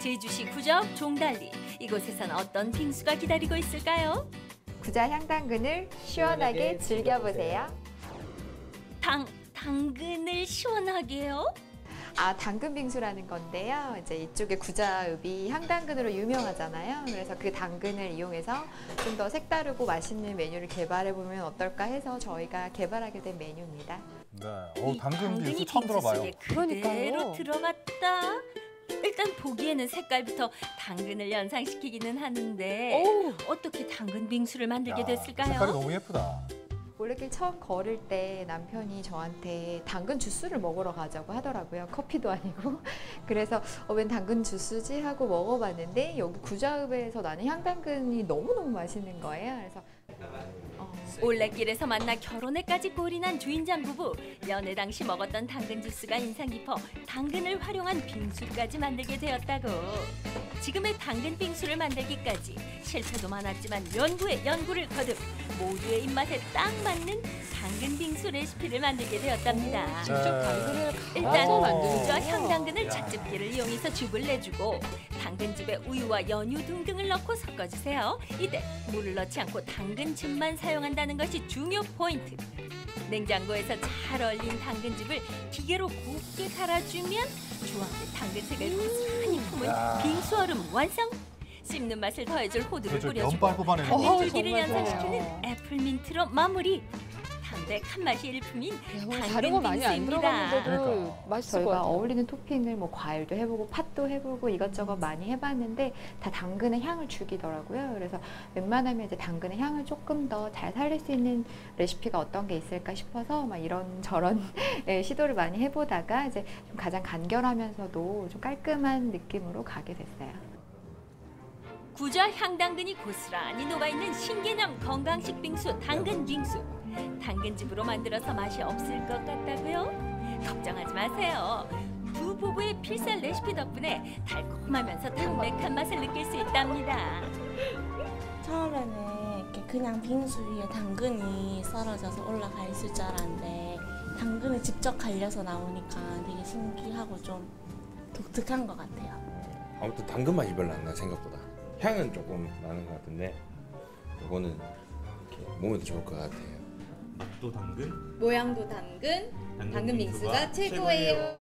제주시 구적 종달리 이곳에선 어떤 빙수가 기다리고 있을까요? 구자 향당근을 시원하게 즐겨보세요. 당 당근을 시원하게요? 아, 당근 빙수라는 건데요. 이제 이쪽에 구자읍이 향당근으로 유명하잖아요. 그래서 그 당근을 이용해서 좀 더 색다르고 맛있는 메뉴를 개발해 보면 어떨까 해서 저희가 개발하게 된 메뉴입니다. 네. 어, 이 당근 빙수 처음 들어봐요. 속에 그대로 그러니까요. 들어갔다. 일단 보기에는 색깔부터 당근을 연상시키기는 하는데 오, 어떻게 당근 빙수를 만들게 야, 됐을까요? 색깔이 너무 예쁘다. 올레길 처음 걸을 때 남편이 저한테 당근 주스를 먹으러 가자고 하더라고요. 커피도 아니고. 그래서 어, 웬 당근 주스지 하고 먹어봤는데 여기 구자읍에서 나는 향당근이 너무너무 맛있는 거예요. 그래서 어, 올레길에서 만나 결혼에까지 골인한 주인장 부부 연애 당시 먹었던 당근 주스가 인상 깊어 당근을 활용한 빙수까지 만들게 되었다고 지금의 당근 빙수를 만들기까지 실패도 많았지만 연구에 연구를 거듭 모두의 입맛에 딱 맞는 당근 빙수 레시피를 만들게 되었답니다. 직접 네. 당근을 일단 갈아서 만드는군요. 향당 찻집기를 이용해서 죽을 내주고 당근즙에 우유와 연유 등등을 넣고 섞어주세요. 이때 물을 넣지 않고 당근즙만 사용한다는 것이 중요 포인트. 냉장고에서 잘 얼린 당근즙을 기계로 곱게 갈아주면 주황색 당근색을 고스란히 품은 야. 빙수 얼음 완성. 씹는 맛을 더해줄 호두를 저 뿌려주고 면발 뽑아내는 당근 어우, 거. 줄기를 정말 연상시키는. 애플민트로 마무리. 담백 한 맛이 일품인 다른 거 많이 안. 들어갔는데도 그러니까. 맛있을 것 저희가 같아요. 어울리는 토핑을 뭐 과일도 해보고 팥도 해보고 이것저것 많이 해봤는데 다 당근의 향을 죽이더라고요. 그래서 웬만하면 이제 당근의 향을 조금 더 잘 살릴 수 있는 레시피가 어떤 게 있을까 싶어서 막 이런 저런 예, 시도를 많이 해보다가 이제 좀 가장 간결하면서도 좀 깔끔한 느낌으로 가게 됐어요. 구자 향당근이 고스란히 녹아있는 신개념 건강식 빙수 당근 빙수 당근즙으로 만들어서 맛이 없을 것 같다고요? 걱정하지 마세요 두 부부의 필살 레시피 덕분에 달콤하면서 담백한 맛을 느낄 수 있답니다 처음에는 이렇게 그냥 빙수 위에 당근이 썰어져서 올라가 있을 줄 알았는데 당근을 직접 갈려서 나오니까 되게 신기하고 좀 독특한 것 같아요. 아무튼 당근 맛이 별로 안 나 생각보다 향은 조금 나는 것 같은데 이거는 이렇게 몸에도 좋을 것 같아요. 맛도 당근, 모양도 당근, 당근 빙수가 최고예요.